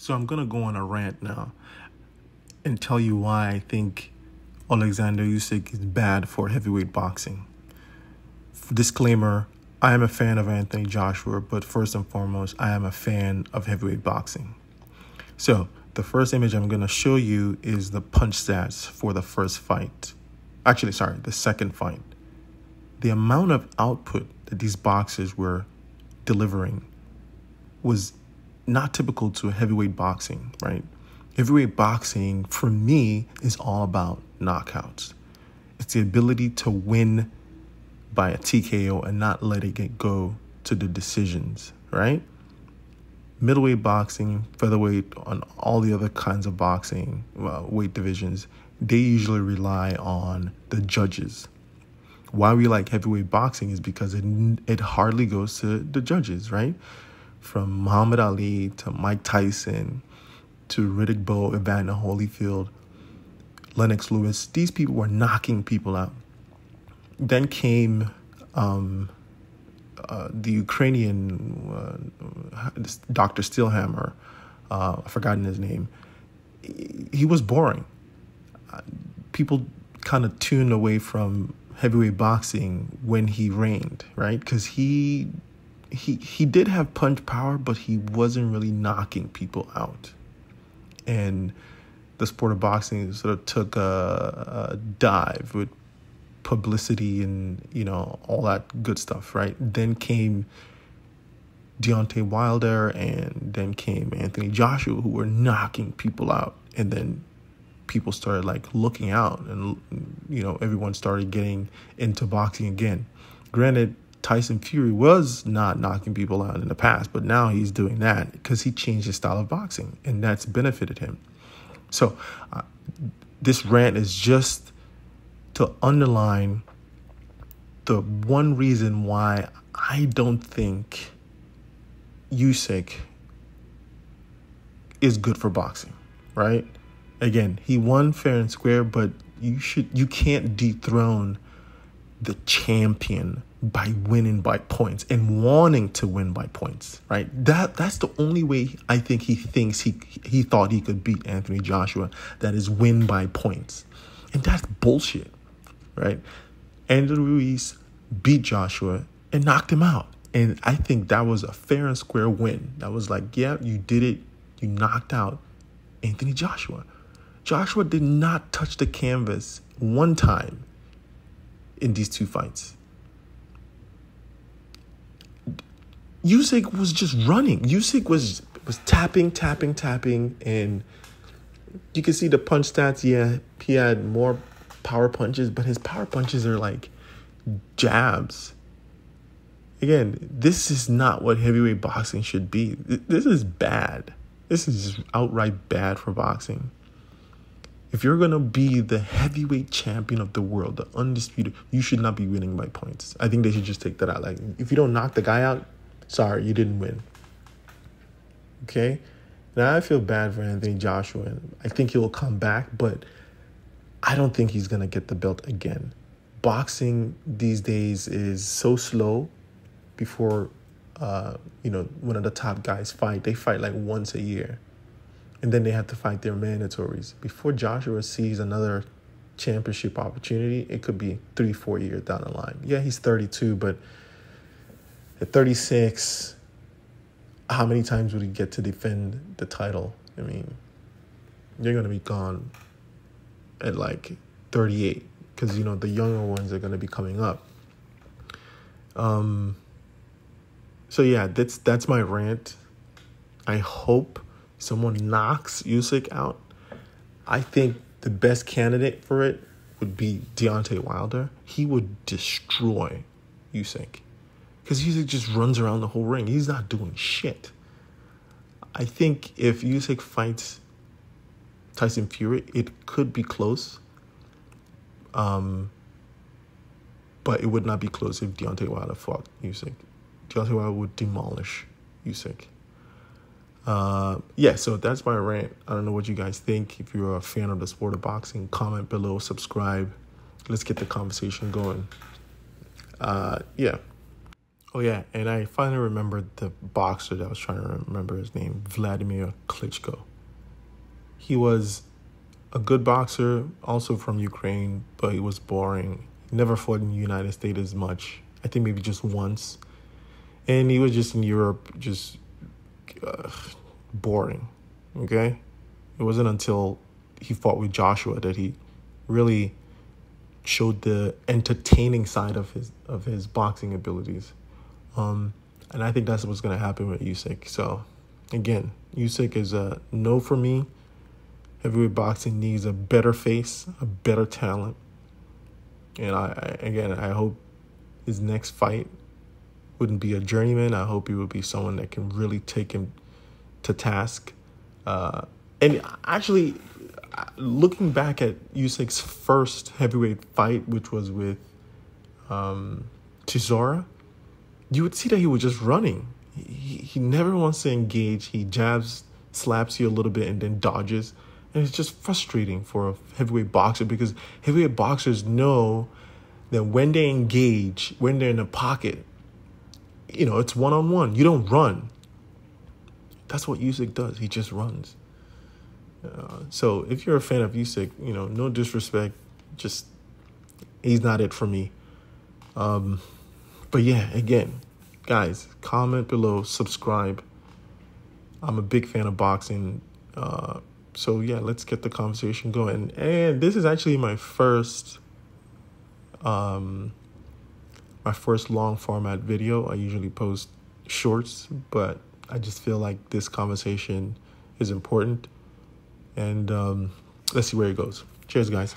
So I'm gonna go on a rant now and tell you why I think Alexander Usyk is bad for heavyweight boxing. Disclaimer: I am a fan of Anthony Joshua, but first and foremost, I am a fan of heavyweight boxing. So the first image I'm gonna show you is the punch stats for the first fight. Actually, sorry, the second fight. The amount of output that these boxers were delivering was not typical to heavyweight boxing, right? Heavyweight boxing, for me, is all about knockouts. It's the ability to win by a TKO and not letting it go to the decisions, right? Middleweight boxing, featherweight, on all the other kinds of boxing uh, weight divisions, they usually rely on the judges. Why we like heavyweight boxing is because it it hardly goes to the judges, right? From Muhammad Ali to Mike Tyson to Riddick Bowe, Evander Holyfield, Lennox Lewis, these people were knocking people out. Then came um, uh, the Ukrainian uh, Dr. Steelhammer. uh, I've forgotten his name. He was boring. People kind of tuned away from heavyweight boxing when he reigned, right? Because he he he did have punch power, but he wasn't really knocking people out. And the sport of boxing sort of took a, a dive with publicity and you know all that good stuff, right? Then came Deontay Wilder, and then came Anthony Joshua, who were knocking people out, and then people started like looking out, and you know everyone started getting into boxing again. Granted, Tyson Fury was not knocking people out in the past, but now he's doing that because he changed his style of boxing, and that's benefited him. So, uh, this rant is just to underline the one reason why I don't think Usyk is good for boxing, right? Again, he won fair and square, but you should you can't dethrone the champion by winning by points and wanting to win by points, right? That that's the only way I think he thinks he he thought he could beat Anthony Joshua. That is win by points, and that's bullshit, right? Andy Ruiz beat Joshua and knocked him out, and I think that was a fair and square win. That was like, yeah, you did it. You knocked out Anthony Joshua. Joshua did not touch the canvas one time in these two fights. Usyk was just running. Usyk was was tapping, tapping, tapping, and you can see the punch stats. Yeah, he had more power punches, but his power punches are like jabs. Again, this is not what heavyweight boxing should be. This is bad. This is outright bad for boxing. If you're gonna be the heavyweight champion of the world, the undisputed, you should not be winning by points. I think they should just take that out. Like, if you don't knock the guy out, sorry, you didn't win. Okay? Now I feel bad for Anthony Joshua. I think he'll come back, but I don't think he's gonna get the belt again. Boxing these days is so slow. Before, uh, you know, one of the top guys fight, they fight like once a year and then they have to fight their mandatories. Before Joshua sees another championship opportunity, it could be three, four years down the line. Yeah, he's 32, but at 36, how many times would he get to defend the title? I mean, you're going to be gone at like 38 because, you know, the younger ones are going to be coming up. Um, so yeah, that's that's my rant. I hope someone knocks Usyk out, I think the best candidate for it would be Deontay Wilder. He would destroy Usyk because Usyk just runs around the whole ring. He's not doing shit. I think if Usyk fights Tyson Fury, it could be close. Um, but it would not be close if Deontay Wilder fought Usyk. Deontay Wilder would demolish Usyk. Uh, yeah, so that's my rant. I don't know what you guys think. If you're a fan of the sport of boxing, comment below, subscribe. Let's get the conversation going. Uh, yeah. Oh yeah, and I finally remembered the boxer that I was trying to remember his name, Vladimir Klitschko. He was a good boxer, also from Ukraine, but he was boring. Never fought in the United States as much. I think maybe just once. And he was just in Europe, just uh, boring. Okay? It wasn't until he fought with Joshua that he really showed the entertaining side of his of his boxing abilities. Um, and I think that's what's going to happen with Usyk. So, again, Usyk is a no for me. Heavyweight boxing needs a better face, a better talent. And I, I again, I hope his next fight wouldn't be a journeyman. I hope he would be someone that can really take him to task. Uh, and actually, looking back at Usyk's first heavyweight fight, which was with um, Chisora, you would see that he was just running. He, he never wants to engage. He jabs, slaps you a little bit, and then dodges. And it's just frustrating for a heavyweight boxer because heavyweight boxers know that when they engage, when they're in a pocket, you know, it's one on one. You don't run. That's what Usyk does. He just runs. Uh, so if you're a fan of Usyk, you know, no disrespect, just he's not it for me. Um, but yeah, again, guys, comment below, subscribe. I'm a big fan of boxing. Uh, so yeah, let's get the conversation going. And this is actually my first um my first long format video. I usually post shorts, but I just feel like this conversation is important. And um, let's see where it goes. Cheers, guys.